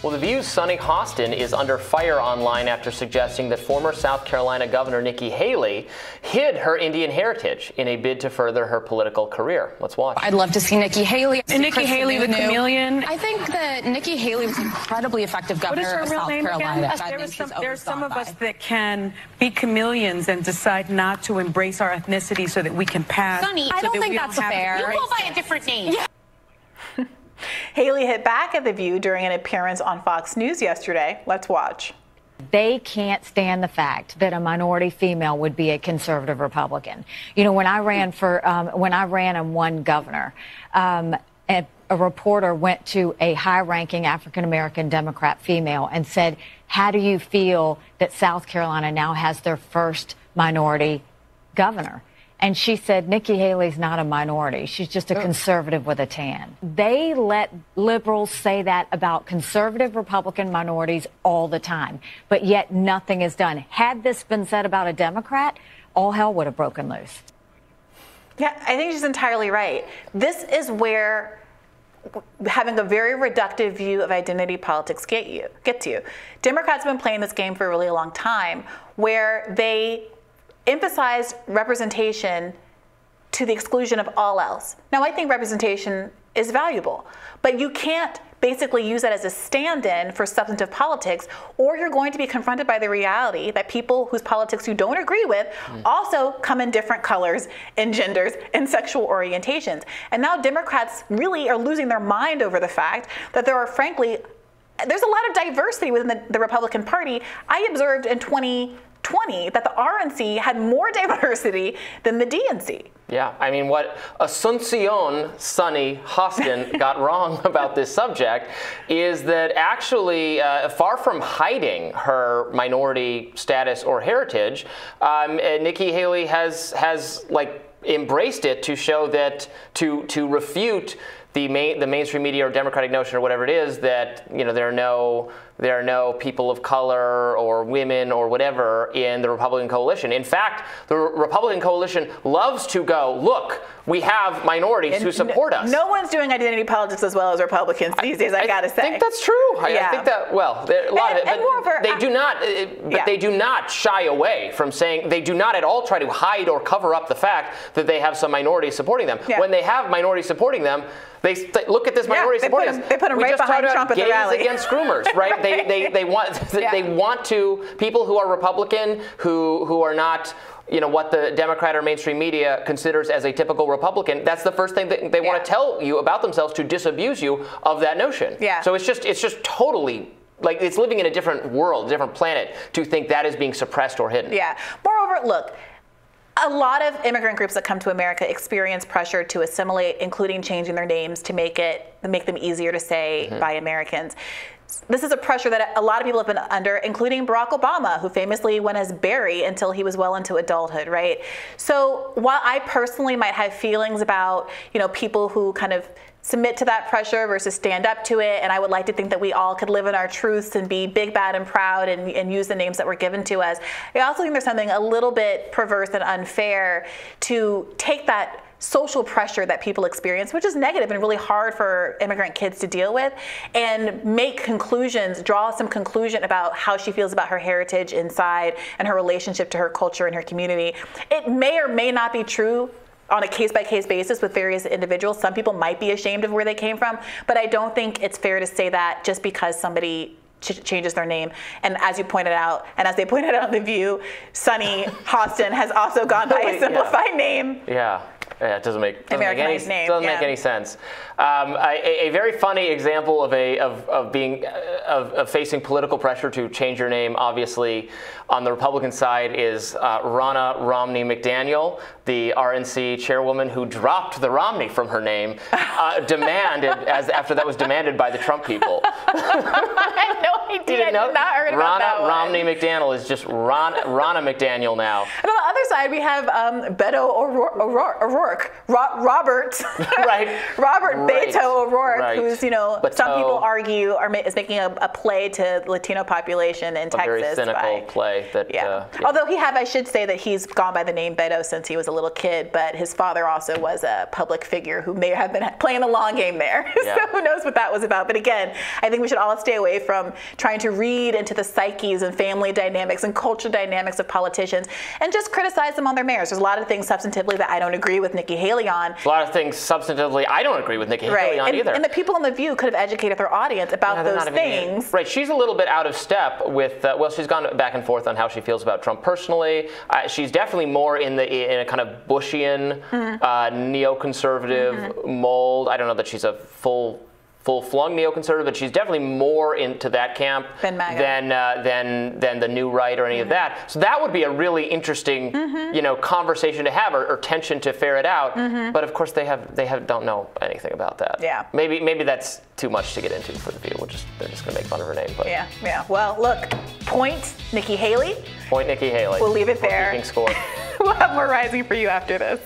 Well, The View's Sunny Hostin is under fire online after suggesting that former South Carolina Governor Nikki Haley hid her Indian heritage in a bid to further her political career. Let's watch. I'd love to see Nikki Haley. And Nikki Haley, the chameleon. I think that Nikki Haley was an incredibly effective What is governor her of real South name Carolina. again? There think some, she's there's some of overthought us that can be chameleons and decide not to embrace our ethnicity so that we can pass. Sunny, I don't that think that's have to fair. You go by a different name. Haley hit back at The View during an appearance on Fox News yesterday. Let's watch. they can't stand the fact that a minority female would be a conservative Republican. You know, when I ran for, um, when I ran and won governor, um, a, a reporter went to a high-ranking African American Democrat female and said, "How do you feel that South Carolina now has their first minority governor?" And she said, Nikki Haley's not a minority. She's just a conservative with a tan. They let liberals say that about conservative Republican minorities all the time, but yet nothing is done. Had this been said about a Democrat, all hell would have broken loose. Yeah, I think she's entirely right. This is where having a very reductive view of identity politics get you get to you. Democrats have been playing this game for a really long time where they emphasized representation to the exclusion of all else. Now, I think representation is valuable, but you can't basically use that as a stand in for substantive politics, or you're going to be confronted by the reality that people whose politics you don't agree with hmm. also come in different colors and genders and sexual orientations. And now Democrats really are losing their mind over the fact that there are, frankly, there's a lot of diversity within the, the Republican Party. I observed in 2020 that the RNC had more diversity than the DNC. Yeah, I mean, what Asuncion Sunny Hostin got wrong about this subject is that actually, uh, far from hiding her minority status or heritage, um, uh, Nikki Haley has has like embraced it to show that to to refute the main the mainstream media or Democratic notion or whatever it is that you know there are no there are no people of color or women or whatever in the Republican coalition. In fact, the Republican coalition loves to go, look, we have minorities who support no, us. No one's doing identity politics as well as Republicans these days. I, gotta say. I think that's true. I, I Yeah. think that well, a lot And- of it, and but moreover, they do not. uh, But Yeah. they do not shy away from saying they do not at all try to hide or cover up the fact that they have some minorities supporting them. Yeah. When they have minorities supporting them, they st- look at this Yeah, minority they supporting put 'em- us. they put we right just behind Trump at the gays rally. against groomers, right? they, they they want Yeah. they want to people who are Republican who who are not. You know what the Democrat or mainstream media considers as a typical Republican. That's the first thing that they want Yeah. to tell you about themselves to disabuse you of that notion. Yeah. So it's just it's just totally like it's living in a different world, a different planet to think that is being suppressed or hidden. Yeah. Moreover, look, a lot of immigrant groups that come to America experience pressure to assimilate, including changing their names to make it make them easier to say mm-hmm. by Americans. This is a pressure that a lot of people have been under, including Barack Obama, who famously went as Barry until he was well into adulthood, right? So while I personally might have feelings about, you know, people who kind of submit to that pressure versus stand up to it. And I would like to think that we all could live in our truths and be big, bad, and proud and, and use the names that were given to us. I also think there's something a little bit perverse and unfair to take that social pressure that people experience, which is negative and really hard for immigrant kids to deal with, and make conclusions, draw some conclusion about how she feels about her heritage inside and her relationship to her culture and her community. It may or may not be true on a case by case basis with various individuals. Some people might be ashamed of where they came from, but I don't think it's fair to say that just because somebody ch- changes their name. And as you pointed out, and as they pointed out in the view, Sunny Hostin has also gone by a Yeah. simplified name. Yeah. Yeah, it doesn't make doesn't make any, name, doesn't yeah. make any sense. Um, a, a very funny example of a of, of being uh, of, of facing political pressure to change your name, obviously, on the Republican side is uh, Ronna Romney McDaniel, the RNC chairwoman who dropped the Romney from her name, uh, demanded as after that was demanded by the Trump people. I had no idea. did not heard about Ronna that one. Romney McDaniel is just Ron, Ronna McDaniel now. And on the other side, we have um, Beto O'Rourke, O'Rourke, O'Rourke Ro- Robert, Right. Robert Right. Beto O'Rourke, Right. who's you know Beto. some people argue are ma- is making a, a play to the Latino population in a Texas. very cynical by- play that. Yeah. Uh, yeah. Although he have, I should say that he's gone by the name Beto since he was a little kid, but his father also was a public figure who may have been playing the long game there. Yeah. so who knows what that was about. But again, I think we should all stay away from trying to read into the psyches and family dynamics and culture dynamics of politicians and just criticize them on their mayors. There's a lot of things substantively that I don't agree with Nikki Haley on. a lot of things substantively I don't agree with Nikki Haley Right. on And, either. and the people on The View could have educated their audience about they're those not even- things. Right, she's a little bit out of step with. Uh, well, she's gone back and forth on how she feels about Trump personally. Uh, she's definitely more in the in a kind of Bushian, Mm-hmm. uh, neoconservative mold. I don't know that she's a full. Full flung neoconservative, but she's definitely more into that camp Than than uh, than than the new right or any of Mm-hmm. that. So that would be a really interesting, you know, conversation to have or, or tension to ferret out. But of course, they have they have don't know anything about that. Mm-hmm. Yeah. Maybe maybe that's too much to get into for the view. We'll just they're just gonna make fun of her name. But Yeah, yeah. Well, look, point Nikki Haley. point Nikki Haley. We'll leave it there. Keeping score. we'll have more rising for you after this.